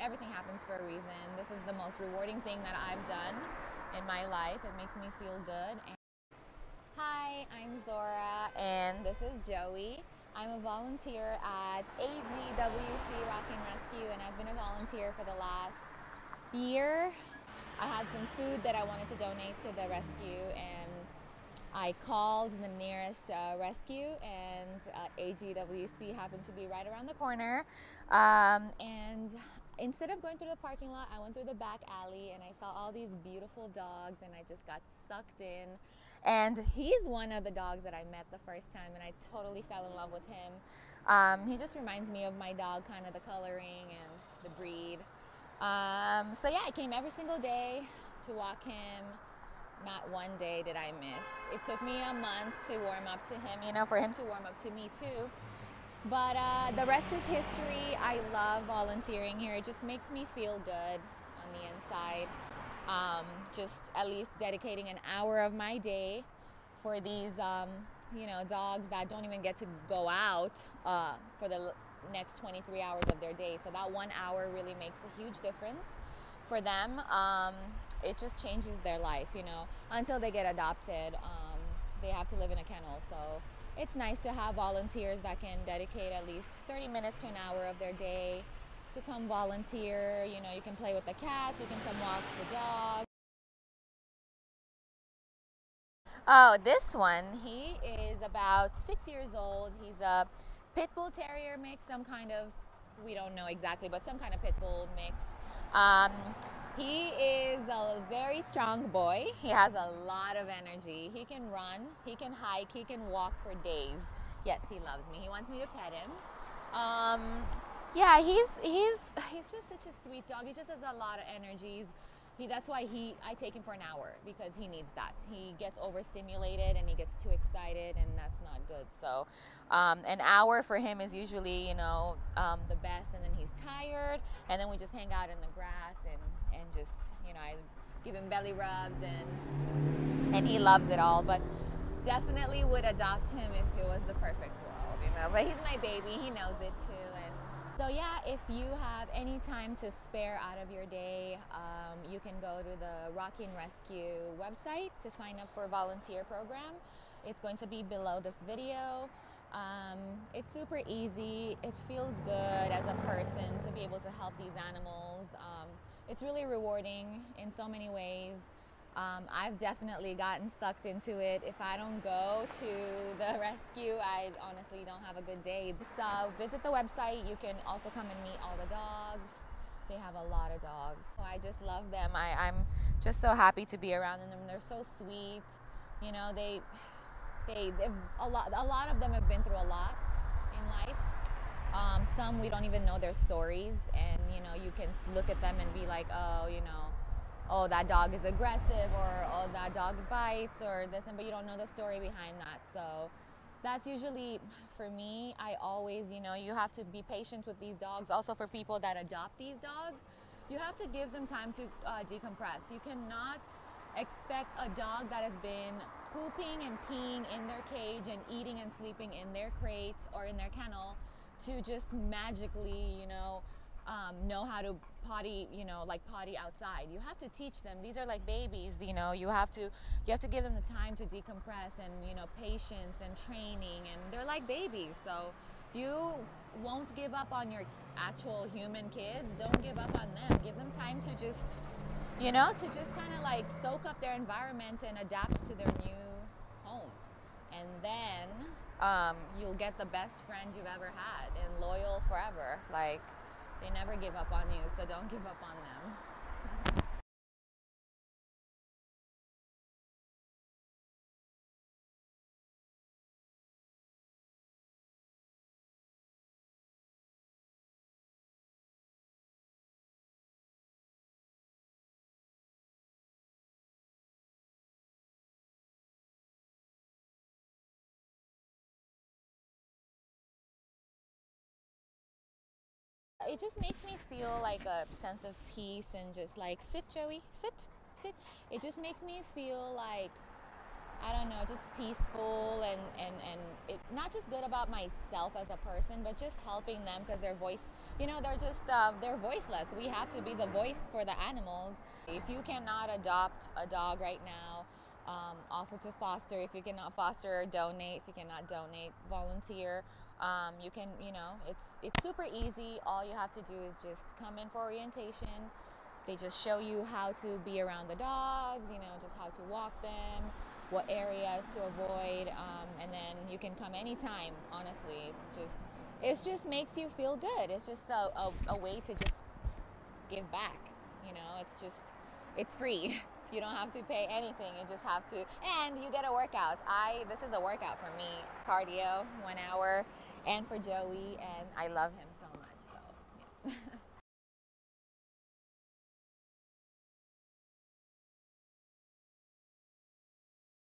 Everything happens for a reason. This is the most rewarding thing that I've done in my life. It makes me feel good. And Hi, I'm Zohra, and this is Joey. I'm a volunteer at AGWC Rockin' Rescue, and I've been a volunteer for the last year. I had some food that I wanted to donate to the rescue, and I called the nearest uh, rescue, and uh, AGWC happened to be right around the corner. Um, and instead of going through the parking lot, I went through the back alley and I saw all these beautiful dogs, and I just got sucked in. And he's one of the dogs that I met the first time, and I totally fell in love with him. Um, he just reminds me of my dog, kind of the coloring and the breed. Um, so yeah, I came every single day to walk him. Not one day did I miss. It took me a month to warm up to him, you know, for him to warm up to me too. But uh, the rest is history. I love volunteering here. It just makes me feel good on the inside. Um, just at least dedicating an hour of my day for these, um, you know, dogs that don't even get to go out uh, for the next 23 hours of their day. So that one hour really makes a huge difference for them. Um, it just changes their life, you know, until they get adopted. Um, they have to live in a kennel. So it's nice to have volunteers that can dedicate at least 30 minutes to an hour of their day to come volunteer. You know, you can play with the cats, you can come walk the dog. Oh, this one, he is about six years old. He's a pit bull terrier mix, some kind of, we don't know exactly, but some kind of pit bull mix. Um, he is a very strong boy. He has a lot of energy. He can run, he can hike, he can walk for days. Yes, he loves me. He wants me to pet him. Um, yeah, he's he's he's just such a sweet dog. He just has a lot of energies. He that's why he I take him for an hour because he needs that. He gets overstimulated and he gets too excited and that's not good. So um, an hour for him is usually you know um, the best, and then he's tired, and then we just hang out in the grass and and just you know I give him belly rubs and and he loves it all. But definitely would adopt him if it was the perfect world, you know. But he's my baby. He knows it too, and so yeah, if you have any time to spare out of your day, um, you can go to the Rockin' Rescue website to sign up for a volunteer program. It's going to be below this video. Um, it's super easy. It feels good as a person to be able to help these animals. Um, it's really rewarding in so many ways. Um, I've definitely gotten sucked into it. If I don't go to the rescue, I honestly don't have a good day. Just uh, visit the website. You can also come and meet all the dogs. They have a lot of dogs. So I just love them. I, I'm just so happy to be around them. They're so sweet. You know, they, they, a lot, a lot of them have been through a lot in life. Um, some we don't even know their stories, and you know, you can look at them and be like, oh, you know oh that dog is aggressive or oh that dog bites or this and but you don't know the story behind that. So that's usually for me i always you know you have to be patient with these dogs. Also for people that adopt these dogs you have to give them time to uh, decompress. You cannot expect a dog that has been pooping and peeing in their cage and eating and sleeping in their crate or in their kennel to just magically you know um, know how to potty, you know, like potty outside. You have to teach them. These are like babies, you know. You have to you have to give them the time to decompress and you know patience and training, and they're like babies. So if you won't give up on your actual human kids, don't give up on them. Give them time to just, you know, to just kind of like soak up their environment and adapt to their new home, and then um, you'll get the best friend you've ever had and loyal forever. Like they never give up on you, so don't give up on them. It just makes me feel like a sense of peace and just like sit joey sit sit it just makes me feel like I don't know, just peaceful and, and, and it, not just good about myself as a person, but just helping them because their voice, you know, they're just, uh, they're voiceless. We have to be the voice for the animals. If you cannot adopt a dog right now, um, offer to foster. If you cannot foster or donate, if you cannot donate, volunteer. Um, you can, you know, it's it's super easy. All you have to do is just come in for orientation. They just show you how to be around the dogs, you know, just how to walk them, what areas to avoid, um, and then you can come anytime. Honestly, it's just it just makes you feel good. It's just a, a, a way to just give back. You know, it's just it's free. You don't have to pay anything. You just have to, and you get a workout. I this is a workout for me, cardio, one hour, and for Joey, and I love him so much. So. Yeah.